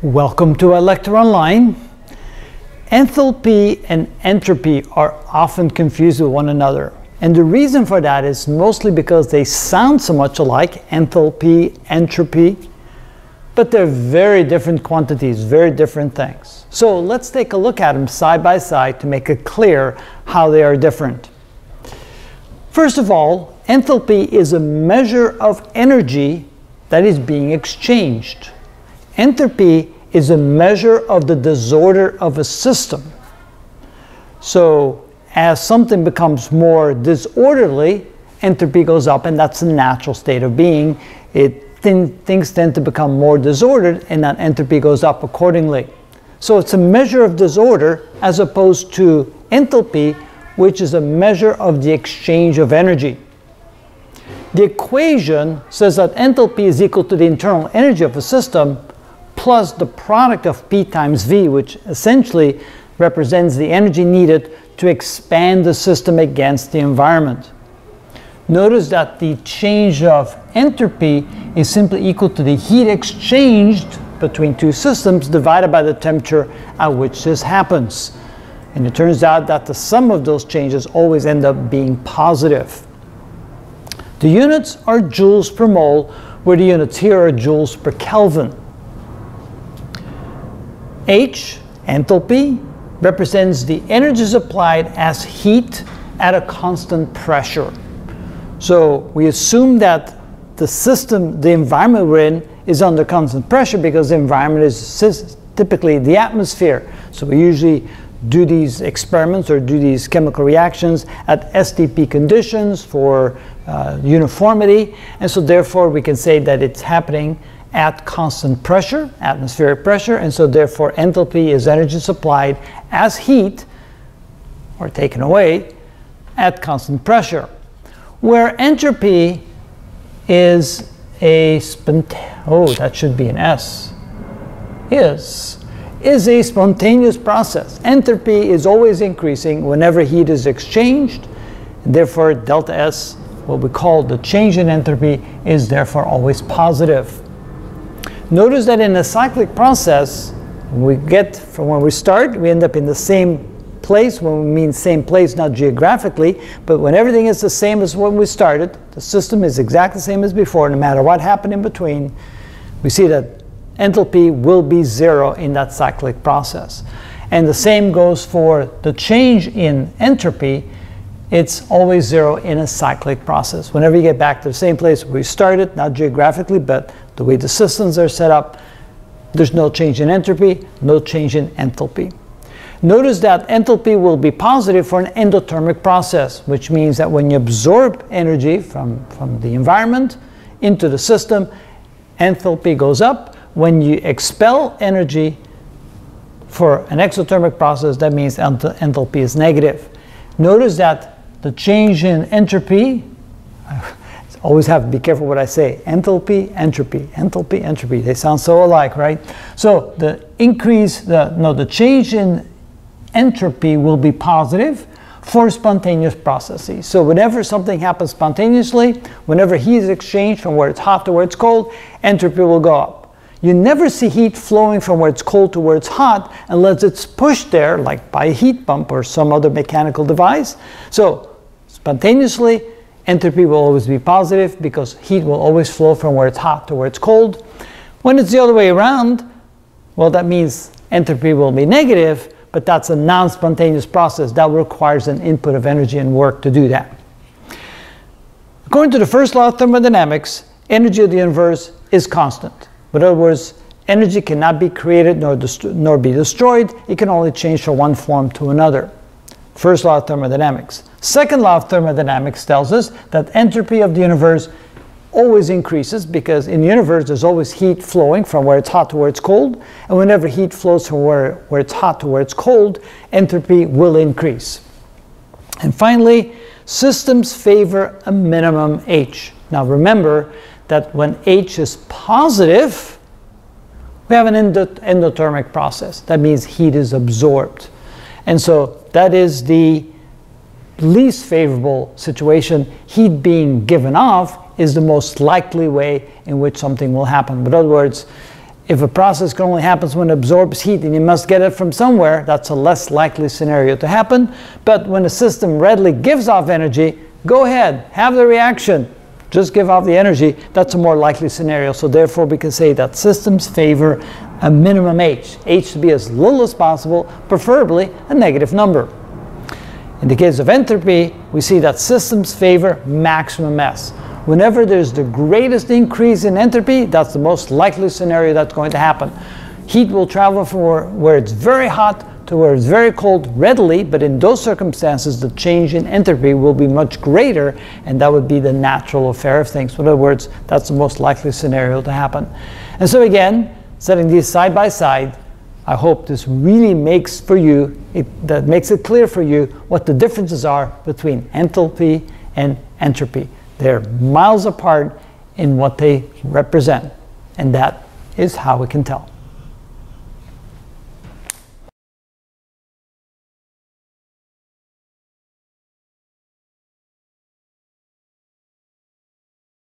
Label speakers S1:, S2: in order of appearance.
S1: Welcome to ilectureonline. Enthalpy and entropy are often confused with one another. And the reason for that is mostly because they sound so much alike, enthalpy, entropy, but they're very different quantities, very different things. So let's take a look at them side by side to make it clear how they are different. First of all, enthalpy is a measure of energy that is being exchanged. Entropy is a measure of the disorder of a system. So as something becomes more disorderly, entropy goes up, and that's the natural state of being. It, things tend to become more disordered, and that entropy goes up accordingly. So it's a measure of disorder as opposed to enthalpy, which is a measure of the exchange of energy. The equation says that enthalpy is equal to the internal energy of a system plus the product of P times V, which essentially represents the energy needed to expand the system against the environment. Notice that the change of entropy is simply equal to the heat exchanged between two systems divided by the temperature at which this happens. And it turns out that the sum of those changes always end up being positive. The units are joules per mole, where the units here are joules per Kelvin. H, enthalpy, represents the energy supplied as heat at a constant pressure. So we assume that the system, the environment we're in, is under constant pressure because the environment is typically the atmosphere. So we usually do these experiments or do these chemical reactions at STP conditions for uh, uniformity. And so therefore we can say that it's happening at constant pressure, atmospheric pressure, and so therefore enthalpy is energy supplied as heat or taken away at constant pressure. Where entropy is a oh that should be an S is is a spontaneous process. Entropy is always increasing whenever heat is exchanged. Therefore, delta S, what we call the change in entropy, is therefore always positive. Notice that in a cyclic process, we get from when we start, we end up in the same place. When we mean same place, not geographically, but when everything is the same as when we started, the system is exactly the same as before, no matter what happened in between, we see that enthalpy will be zero in that cyclic process. And the same goes for the change in entropy. It's always zero in a cyclic process. Whenever you get back to the same place we started, not geographically, but the way the systems are set up, there's no change in entropy, no change in enthalpy. Notice that enthalpy will be positive for an endothermic process, which means that when you absorb energy from, from the environment into the system, enthalpy goes up. When you expel energy for an exothermic process, that means enthalpy is negative. Notice that the change in entropy, always have to be careful what I say. Enthalpy, entropy, enthalpy, entropy. They sound so alike, right? So the increase, the no, the change in entropy will be positive for spontaneous processes. So whenever something happens spontaneously, whenever heat is exchanged from where it's hot to where it's cold, entropy will go up. You never see heat flowing from where it's cold to where it's hot unless it's pushed there, like by a heat pump or some other mechanical device. So spontaneously, entropy will always be positive because heat will always flow from where it's hot to where it's cold. When it's the other way around, well, that means entropy will be negative, but that's a non-spontaneous process. That requires an input of energy and work to do that. According to the first law of thermodynamics, energy of the universe is constant. In other words, energy cannot be created nor, nor be destroyed. It can only change from one form to another. First law of thermodynamics. Second law of thermodynamics tells us that entropy of the universe always increases because in the universe there's always heat flowing from where it's hot to where it's cold. And whenever heat flows from where, where it's hot to where it's cold, entropy will increase. And finally, systems favor a minimum H. Now remember that when H is positive, we have an endothermic process. That means heat is absorbed. And so that is the least favorable situation. Heat being given off is the most likely way in which something will happen. But in other words, if a process can only happen when it absorbs heat and you must get it from somewhere, that's a less likely scenario to happen. But when a system readily gives off energy, go ahead, have the reaction, just give off the energy, that's a more likely scenario. So therefore we can say that systems favor a minimum H. H to be as little as possible, preferably a negative number. In the case of entropy, we see that systems favor maximum S. Whenever there's the greatest increase in entropy, that's the most likely scenario that's going to happen. Heat will travel from where it's very hot to where it's very cold readily, but in those circumstances, the change in entropy will be much greater, and that would be the natural affair of things. In other words, that's the most likely scenario to happen. And so again, setting these side by side, I hope this really makes for you, it, that makes it clear for you what the differences are between enthalpy and entropy. They're miles apart in what they represent, and that is how we can tell.